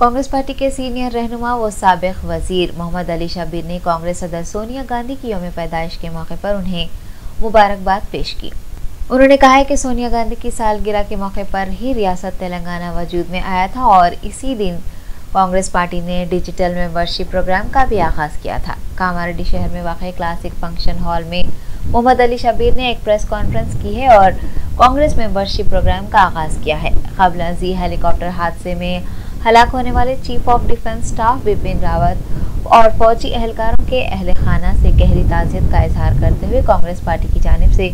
Congress party के senior रहनुमा व सबक वज़ीर मोहम्मद अली शबीर ने कांग्रेस सदर सोनिया गांधी की योम पैदाइश के मौके पर उन्हें मुबारकबाद पेश की। उन्होंने कहा है कि सोनिया गांधी की सालगिरह के मौके पर ही रियासत तेलंगाना वजूद में आया था और इसी दिन कांग्रेस पार्टी ने डिजिटल मेंबरशिप प्रोग्राम का भी आगाज़ किया था। कामारेड्डी शहर में वाक़ क्लासिक फ़ंक्शन हॉल में मोहम्मद अली शबीर ने एक प्रेस कॉन्फ्रेंस की है और कांग्रेस मेंबरशिप प्रोग्राम का आगाज़ किया है। कबल अजी हेलीकॉप्टर हादसे में हलाक होने वाले chief of defence staff Bipin Rawat और फौजी एहलकारों के अहल खाना से गहरी ताजियत का इजहार करते हुए कांग्रेस पार्टी की जानब से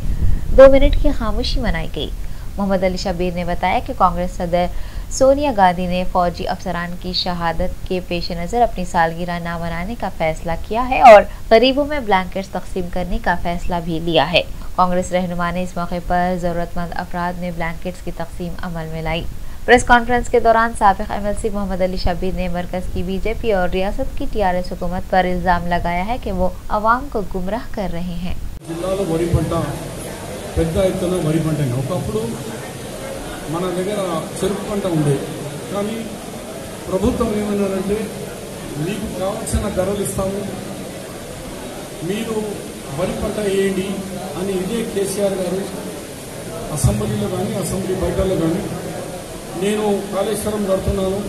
दो मिनट की खामोशी मनाई गई। मोहम्मद अली शबीर ने बताया कि कांग्रेस सदर सोनिया गांधी ने फौजी अफसरान की शहादत के पेश नज़र अपनी सालगिरह न मनाने का फैसला किया है और गरीबों में ब्लैंकेट्स तकसीम करने का फैसला भी लिया है। कांग्रेस रहनुमा ने इस मौके पर ज़रूरतमंद अफराद में ब्लैंकेट्स की तकसीम अमल में लाई। प्रेस कॉन्फ्रेंस के दौरान सबक M L C Mohammad Ali Shabir ने मरकज़ की बीजेपी और रियासत की टी आर एस हुकूमत पर इल्ज़ाम लगाया है कि वो आवाम को गुमराह कर रहे हैं జిల్లాలో వరి పంట పెద్ద ఎత్తున వరి పంట ఒకప్పుడు మన దగ్గర చెరుకు పంట ఉండేది కానీ ప్రభుత్వం ఏమన్నారంటే మీకు కావాల్సిన ధరలు ఇస్తాము మీరు వరి పంట వేయండి అని ఇదే కేసీఆర్ గారు అసెంబ్లీలో కానీ అసెంబ్లీ బయటలో కానీ నేను కాళేశ్వరం కడుతున్నాను.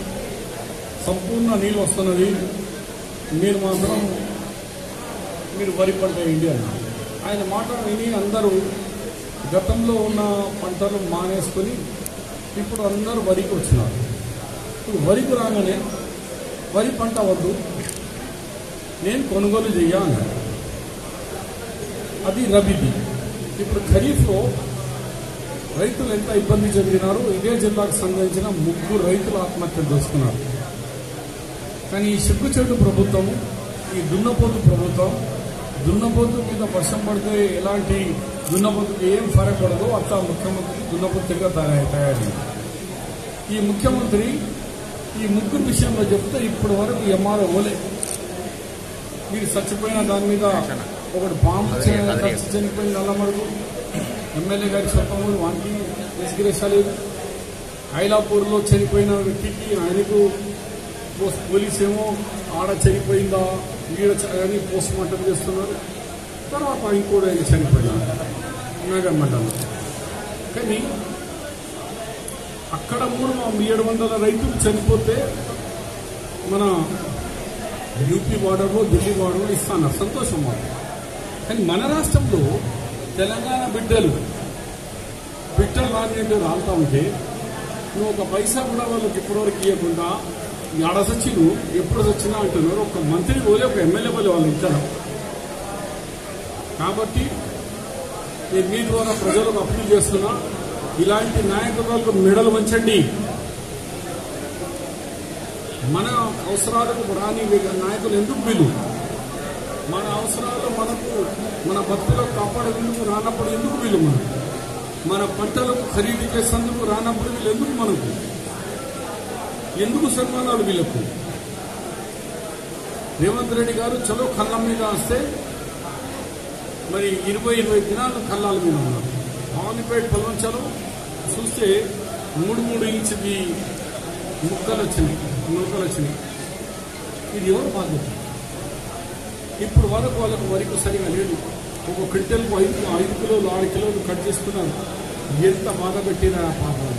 సంపూర్ణ నీళ్ళు వస్తున్నది. మీరు మాత్రం మీరు వరి పంట వేయండి అన్నారు ఆయన మాట విని అందరూ గతంలో ఉన్న పంటలు మానేసుకొని ఇప్పుడు అందరూ వరికి వచ్చినారు. ఇప్పుడు వరికి రాగానే వరి పంట వద్దు. నేను కొనుగోలు చెయ్య అది రబీది. ఇప్పుడు ఖరీఫ్లో రైతులు ఎంత ఇబ్బంది చెందినారు ఇదే జిల్లాకు సంబంధించిన ముగ్గురు రైతులు ఆత్మహత్యలు చేసుకున్నారు. కానీ ఈ సిగ్గుచెట్టు ప్రభుత్వం ఈ దున్నపోతు ప్రభుత్వం దున్నపోతు మీద వర్షం పడితే ఎలాంటి దున్నపోతుకి ఏం ఫరక్ పడదో అట్లా ముఖ్యమంత్రి దున్నపోతుగా తయారు తయారైంది. ఈ ముఖ్యమంత్రి ఈ ముగ్గురు విషయంలో చెప్తే ఇప్పటి వరకు ఎంఆర్ఓ ఓలే. మీరు చచ్చిపోయిన దాని మీద ఒకటి బాంబు చనిపోయిన నల్లమడుగు. ఎమ్మెల్యే గారి స్వల్పము వానికి ఎసిగిరేసలేదు ఐలాపూర్లో చనిపోయిన వ్యక్తికి ఆయనకు పోస్- పోలీస్ ఏమో ఆడ చనిపోయిందా వీడ అని పోస్ట్ మార్టం చేస్తున్నారు. తర్వాత ఇంకోటి ఆయన చనిపోయినాడు. నగర్ మండలం. కానీ అక్కడ మూడు ఏడు వందల రైతులు చనిపోతే మన యూపీ బార్డర్లో ఢిల్లీ బార్డర్లో ఇస్తాను సంతోషం మాకు. కానీ మన రాష్ట్రంలో తెలంగాణ బిడ్డలు బిడ్డలు రానియంటే రాలుతా ఉంటే నువ్వు ఒక పైసా కూడా వాళ్ళకి ఇప్పటివరకు ఇవ్వకుండా ఆడ సచ్చి నువ్వు ఎప్పుడు సచ్చినా అంటున్నారు. ఒక మంత్రి పోలే ఒక ఎమ్మెల్యే పోలే వాళ్ళు ఇచ్చారు కాబట్టి నేను మీ ద్వారా ప్రజలకు అప్పీల్ చేస్తున్నా ఇలాంటి నాయకులకు మెడలు వంచండి. మన అవసరాలకు రాని నాయకులు ఎందుకు వీలు మన అవసరాలు మనకు మన బతుకులకు కాపాడేందుకు రానప్పుడు ఎందుకు వీలు మనకు? మన పంటలకు ఖరీదు చేసేందుకు రానప్పుడు వీళ్ళు ఎందుకు మనకు? ఎందుకు సన్మానాలు వీళ్ళకు? రేవంత్ రెడ్డి గారు చలో కళ్ళం మీద వస్తే మరి ఇరవై ఇరవై దినాలు కళ్ళాల మీద ఉన్నారు. భవానీపేట పొలంచలో చూస్తే మూడు మూడు ఇంచుకి ముక్కలు వచ్చినాయి ముక్కలు వచ్చినాయి. ఇది ఎవరు బాధ్యత? ఇప్పుడు వరకు వాళ్ళకు వరకు సరిగా లేదు. ఒక క్వింటల్కు ఐదు ఐదు కిలోలు ఆరు కిలోలు కట్ చేసుకున్నారు. ఎంత బాధ పెట్టినా పాపం.